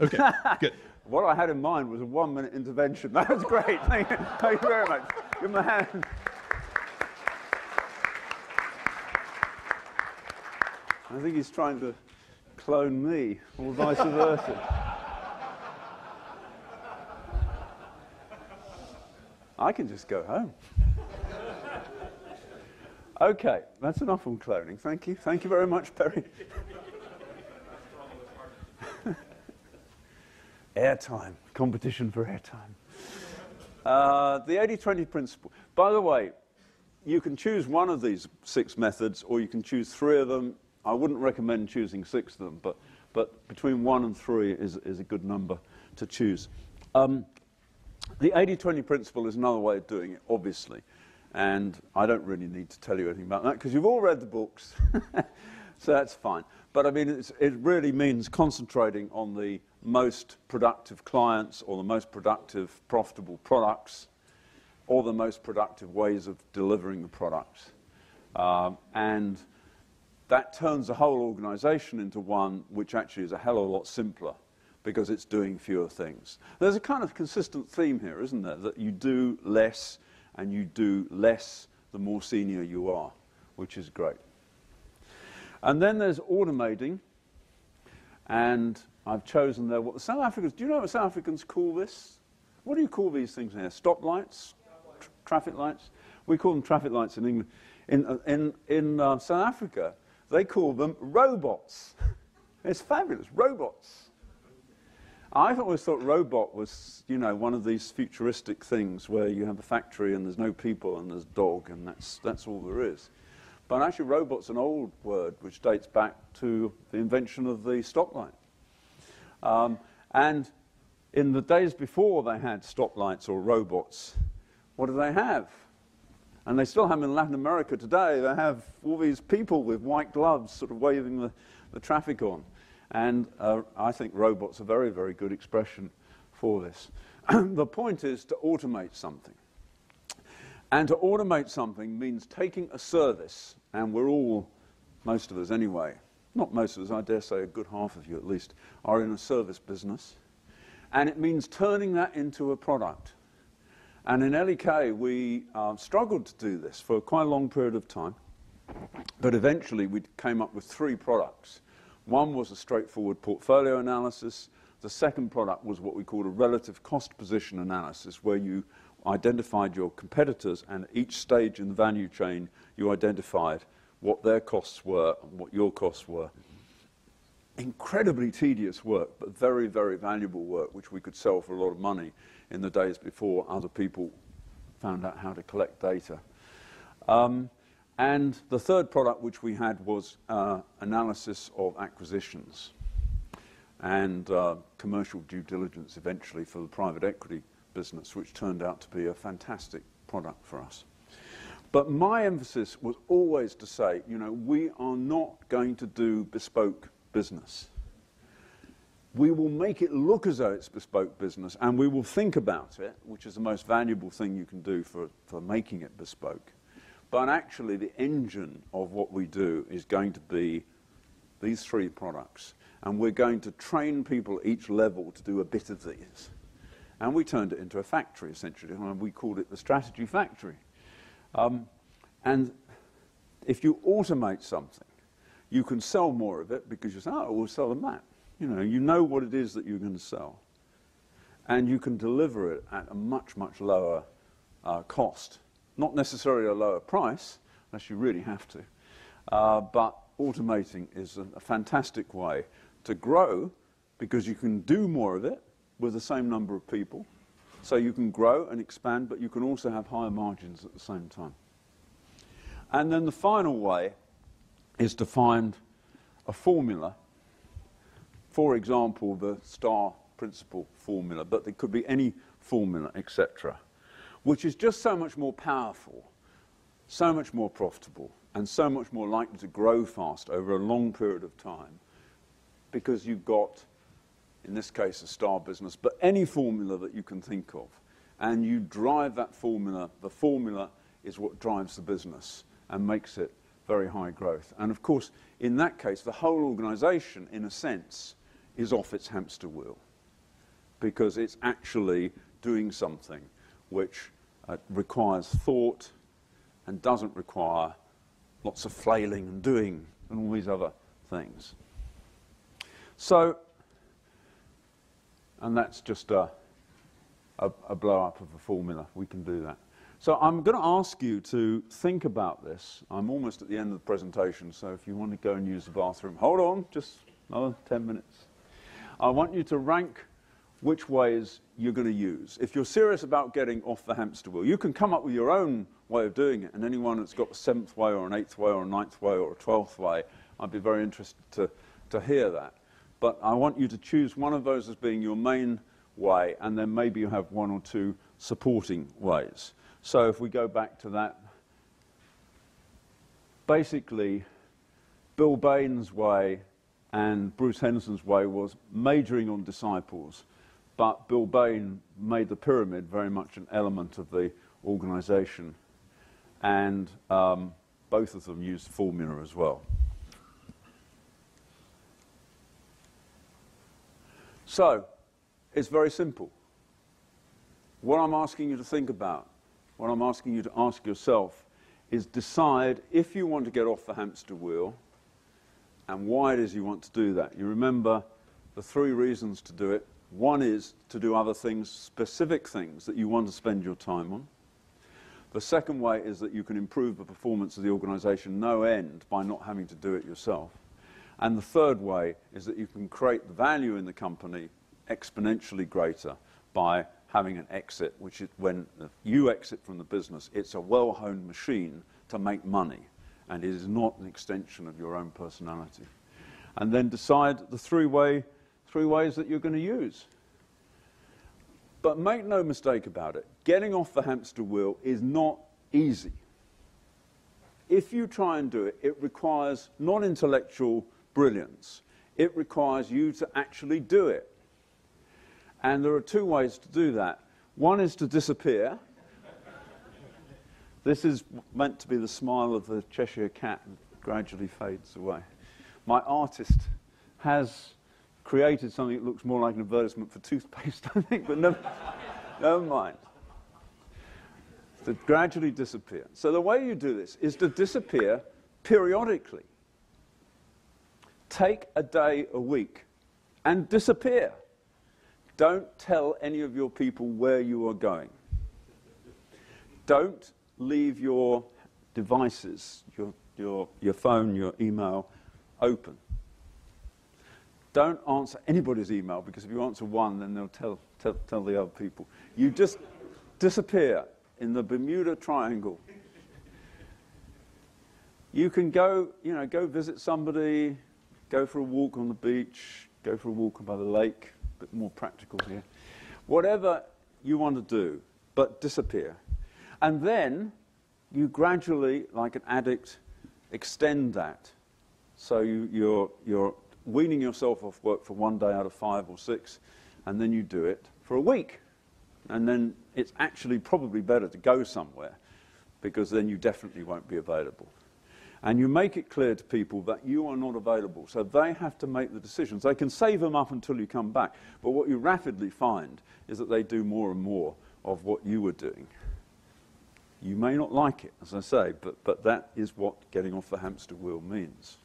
Okay, good. What I had in mind was a one minute intervention. That was great. Thank you, Thank you very much. Give him a hand. I think he's trying to clone me, or vice versa. I can just go home. Okay, that's enough on cloning. Thank you. Thank you very much, Perry. Airtime, competition for airtime. Uh, the 80 20 principle. By the way, you can choose one of these six methods or you can choose three of them. I wouldn't recommend choosing six of them, but, but between one and three is, is a good number to choose. Um, the 80 20 principle is another way of doing it, obviously. And I don't really need to tell you anything about that because you've all read the books. so that's fine. But I mean, it really means concentrating on the most productive clients or the most productive, profitable products or the most productive ways of delivering the products. Um, and that turns the whole organization into one which actually is a hell of a lot simpler because it's doing fewer things. There's a kind of consistent theme here, isn't there? That you do less and you do less the more senior you are, which is great. And then there's automating, and I've chosen there what the South Africans, do you know what South Africans call this? What do you call these things here? Stop lights? Tra traffic lights? We call them traffic lights in England. In, uh, in, in uh, South Africa, they call them robots. it's fabulous, robots. I've always thought robot was, you know, one of these futuristic things where you have a factory and there's no people and there's dog and that's, that's all there is. But actually, robot's an old word which dates back to the invention of the stoplight. Um, and in the days before they had stoplights or robots, what do they have? And they still have in Latin America today, they have all these people with white gloves sort of waving the, the traffic on. And uh, I think robots are a very, very good expression for this. the point is to automate something. And to automate something means taking a service, and we're all, most of us anyway, not most of us, I dare say a good half of you at least, are in a service business. And it means turning that into a product. And in LEK, we uh, struggled to do this for quite a long period of time. But eventually, we came up with three products one was a straightforward portfolio analysis. The second product was what we called a relative cost position analysis, where you identified your competitors and at each stage in the value chain you identified what their costs were and what your costs were. Incredibly tedious work, but very, very valuable work, which we could sell for a lot of money in the days before other people found out how to collect data. Um, and the third product which we had was uh, analysis of acquisitions and uh, commercial due diligence eventually for the private equity business, which turned out to be a fantastic product for us. But my emphasis was always to say, you know, we are not going to do bespoke business. We will make it look as though it's bespoke business, and we will think about it, which is the most valuable thing you can do for, for making it bespoke. But actually, the engine of what we do is going to be these three products. And we're going to train people at each level to do a bit of these. And we turned it into a factory, essentially. And we called it the strategy factory. Um, and if you automate something, you can sell more of it because you say, oh, we'll sell them that. You know, you know what it is that you're going to sell. And you can deliver it at a much, much lower uh, cost not necessarily a lower price, unless you really have to, uh, but automating is a, a fantastic way to grow because you can do more of it with the same number of people. So you can grow and expand, but you can also have higher margins at the same time. And then the final way is to find a formula. For example, the star principle formula, but it could be any formula, etc which is just so much more powerful, so much more profitable, and so much more likely to grow fast over a long period of time because you've got, in this case, a star business, but any formula that you can think of. And you drive that formula, the formula is what drives the business and makes it very high growth. And of course, in that case, the whole organization, in a sense, is off its hamster wheel because it's actually doing something which uh, requires thought and doesn't require lots of flailing and doing and all these other things. So, and that's just a, a, a blow up of a formula. We can do that. So I'm going to ask you to think about this. I'm almost at the end of the presentation, so if you want to go and use the bathroom, hold on, just another 10 minutes. I want you to rank which ways you're going to use. If you're serious about getting off the hamster wheel, you can come up with your own way of doing it, and anyone that's got a seventh way or an eighth way or a ninth way or a twelfth way, I'd be very interested to, to hear that. But I want you to choose one of those as being your main way, and then maybe you have one or two supporting ways. So if we go back to that, basically, Bill Bain's way and Bruce Henderson's way was majoring on disciples, but Bill Bain made the pyramid very much an element of the organization, and um, both of them used formula as well. So, it's very simple. What I'm asking you to think about, what I'm asking you to ask yourself, is decide if you want to get off the hamster wheel and why it is you want to do that. You remember the three reasons to do it. One is to do other things, specific things that you want to spend your time on. The second way is that you can improve the performance of the organization no end by not having to do it yourself. And the third way is that you can create the value in the company exponentially greater by having an exit, which is when you exit from the business, it's a well honed machine to make money, and it is not an extension of your own personality. And then decide the three, way, three ways that you're going to use. But make no mistake about it, getting off the hamster wheel is not easy. If you try and do it, it requires non intellectual brilliance. It requires you to actually do it. And there are two ways to do that. One is to disappear. this is meant to be the smile of the Cheshire cat and gradually fades away. My artist has created something that looks more like an advertisement for toothpaste, I think, but never, never mind. To gradually disappear. So the way you do this is to disappear periodically take a day a week and disappear. Don't tell any of your people where you are going. Don't leave your devices, your, your, your phone, your email open. Don't answer anybody's email because if you answer one, then they'll tell, tell, tell the other people. You just disappear in the Bermuda Triangle. You can go, you know, go visit somebody, go for a walk on the beach, go for a walk by the lake, a bit more practical here. Whatever you want to do, but disappear. And then you gradually, like an addict, extend that. So you, you're, you're weaning yourself off work for one day out of five or six, and then you do it for a week. And then it's actually probably better to go somewhere because then you definitely won't be available and you make it clear to people that you are not available. So they have to make the decisions. They can save them up until you come back, but what you rapidly find is that they do more and more of what you were doing. You may not like it, as I say, but, but that is what getting off the hamster wheel means.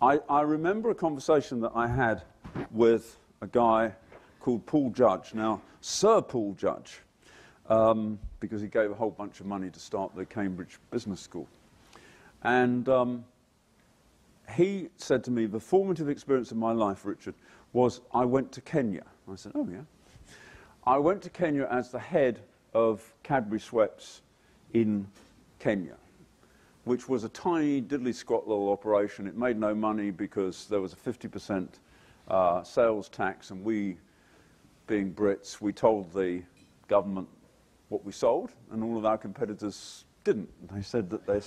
I, I remember a conversation that I had with a guy called Paul Judge. Now, Sir Paul Judge, um, because he gave a whole bunch of money to start the Cambridge Business School. And um, he said to me, the formative experience of my life, Richard, was I went to Kenya. I said, oh, yeah. I went to Kenya as the head of Cadbury Schweppes in Kenya, which was a tiny, diddly squat little operation. It made no money because there was a 50% uh, sales tax, and we, being Brits, we told the government what we sold, and all of our competitors didn't. They said that they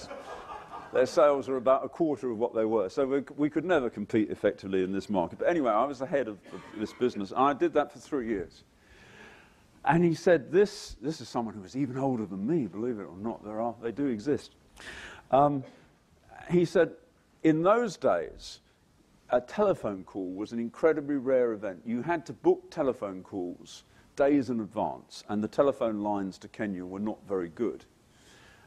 their sales were about a quarter of what they were. So we, we, could never compete effectively in this market. But anyway, I was the head of, of this business, I did that for three years. And he said, this, this is someone who was even older than me, believe it or not. There are, they do exist. Um, he said, in those days, a telephone call was an incredibly rare event. You had to book telephone calls days in advance, and the telephone lines to Kenya were not very good.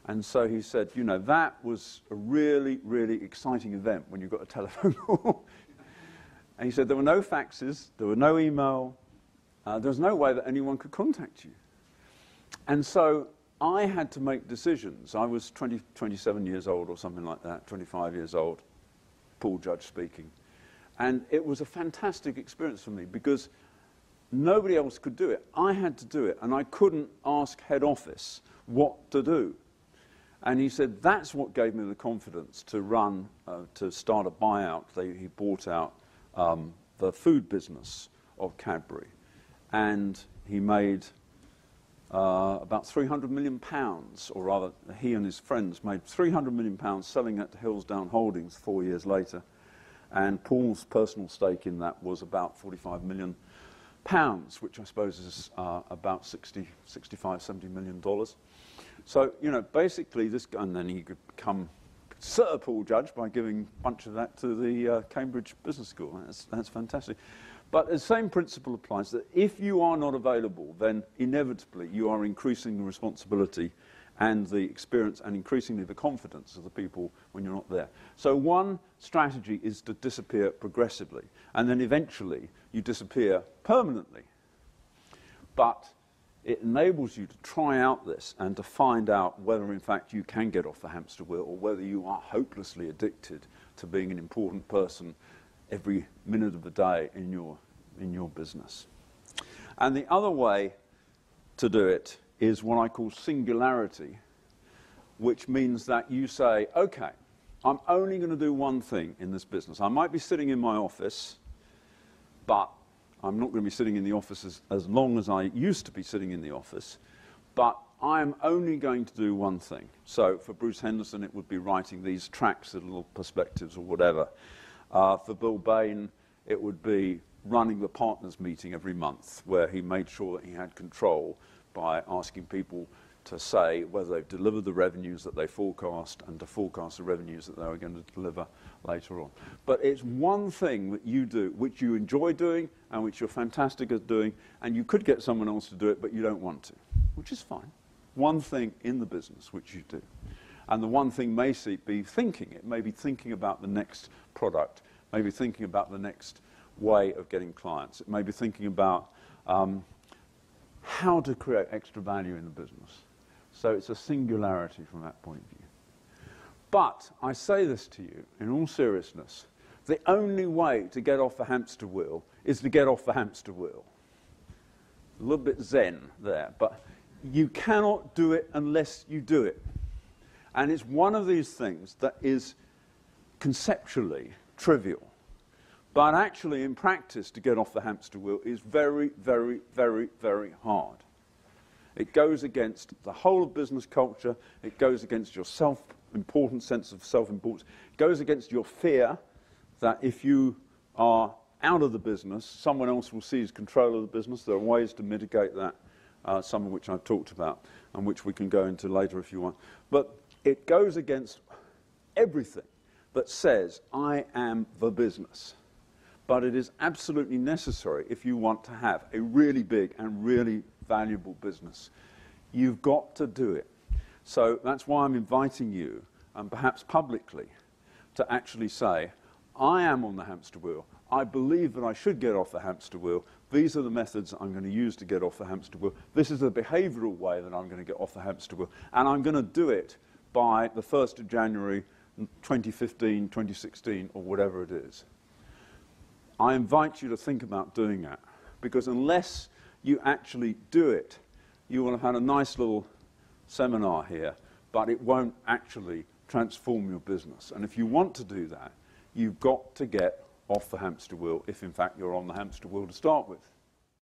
And so he said, you know, that was a really, really exciting event when you got a telephone call. and he said there were no faxes, there were no email, uh, there was no way that anyone could contact you. And so I had to make decisions. I was 20, 27 years old or something like that, 25 years old, Paul Judge speaking. And it was a fantastic experience for me because nobody else could do it. I had to do it, and I couldn't ask head office what to do. And he said that's what gave me the confidence to run, uh, to start a buyout. They, he bought out um, the food business of Cadbury. And he made uh, about 300 million pounds, or rather, he and his friends made 300 million pounds selling it to Hillsdown Holdings four years later. And Paul's personal stake in that was about 45 million pounds, which I suppose is uh, about 60, 65, 70 million dollars. So, you know, basically this, and then he could become Sir Paul Judge by giving a bunch of that to the uh, Cambridge Business School. That's, that's fantastic. But the same principle applies that if you are not available, then inevitably you are increasing the responsibility and the experience and increasingly the confidence of the people when you're not there. So one strategy is to disappear progressively, and then eventually you disappear permanently. But it enables you to try out this and to find out whether, in fact, you can get off the hamster wheel or whether you are hopelessly addicted to being an important person every minute of the day in your, in your business. And the other way to do it is what I call singularity, which means that you say, okay, I'm only going to do one thing in this business. I might be sitting in my office, but I'm not going to be sitting in the office as, as long as I used to be sitting in the office, but I'm only going to do one thing. So for Bruce Henderson, it would be writing these tracks, little perspectives or whatever. Uh, for Bill Bain, it would be running the partners meeting every month, where he made sure that he had control by asking people to say whether they've delivered the revenues that they forecast and to forecast the revenues that they were going to deliver later on. But it's one thing that you do, which you enjoy doing and which you're fantastic at doing, and you could get someone else to do it, but you don't want to, which is fine. One thing in the business which you do. And the one thing may be thinking, it may be thinking about the next product, maybe thinking about the next way of getting clients, it may be thinking about um, how to create extra value in the business. So it's a singularity from that point of view. But I say this to you in all seriousness the only way to get off the hamster wheel is to get off the hamster wheel. A little bit zen there, but you cannot do it unless you do it. And it's one of these things that is conceptually trivial. But actually, in practice, to get off the hamster wheel is very, very, very, very hard. It goes against the whole of business culture. It goes against your self important sense of self importance. It goes against your fear that if you are out of the business, someone else will seize control of the business. There are ways to mitigate that, uh, some of which I've talked about and which we can go into later if you want. But it goes against everything that says, I am the business. But it is absolutely necessary if you want to have a really big and really valuable business. You've got to do it. So that's why I'm inviting you, and perhaps publicly, to actually say, I am on the hamster wheel. I believe that I should get off the hamster wheel. These are the methods I'm going to use to get off the hamster wheel. This is the behavioral way that I'm going to get off the hamster wheel. And I'm going to do it by the 1st of January 2015, 2016, or whatever it is. I invite you to think about doing that. Because unless you actually do it, you will have had a nice little seminar here, but it won't actually transform your business. And if you want to do that, you've got to get off the hamster wheel if, in fact, you're on the hamster wheel to start with.